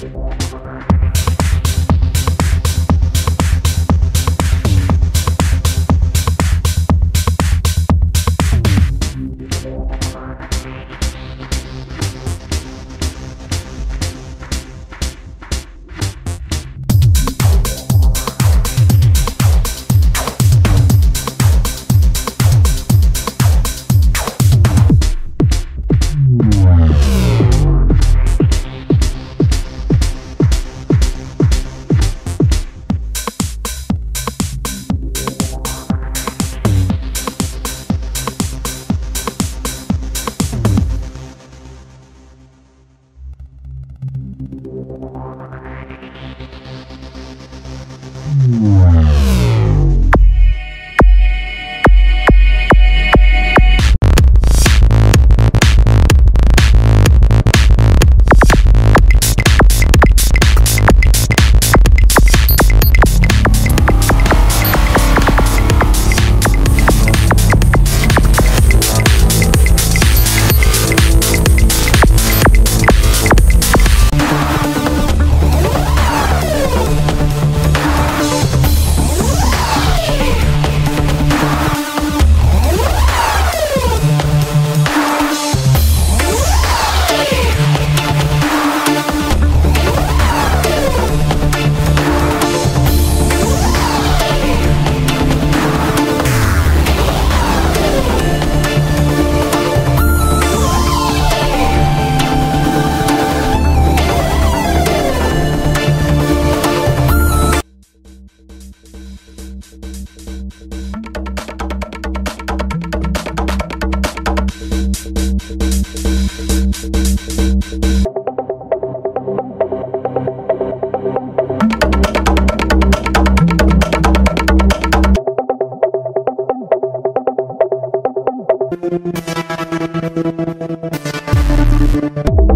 Thank you. Thank you.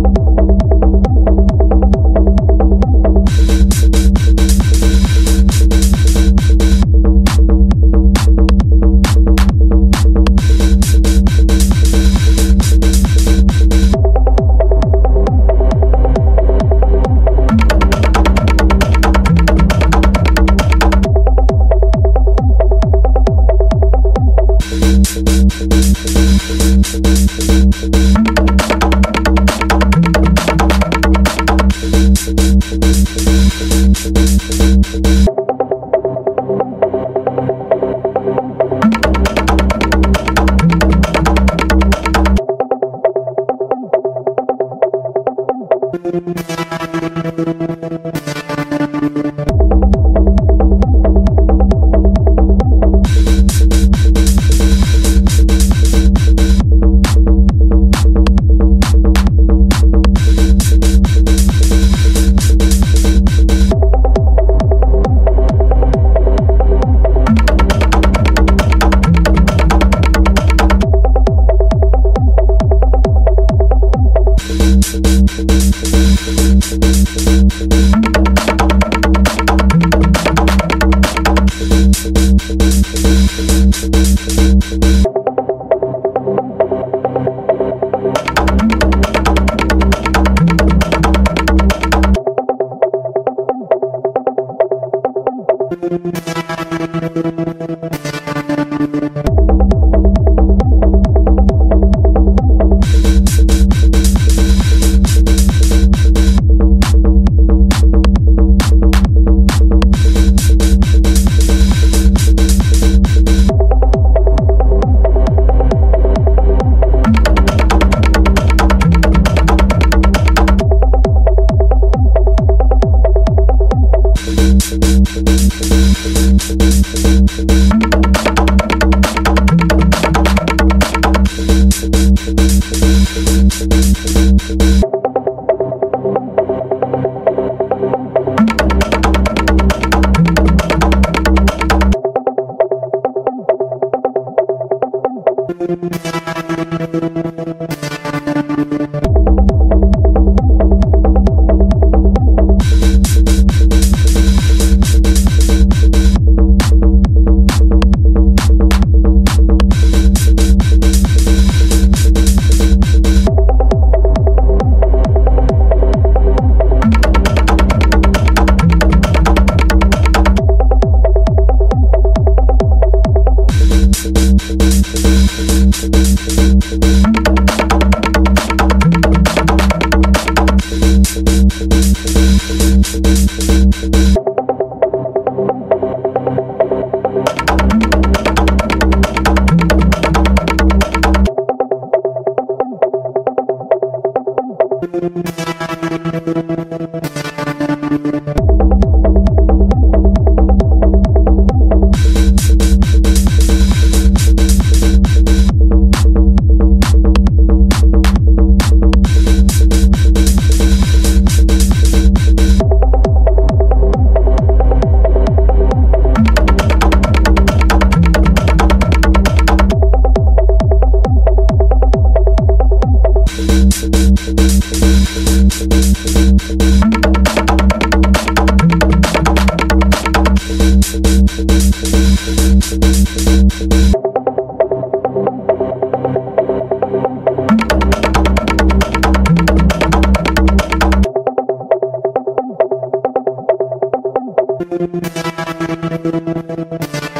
Gracias.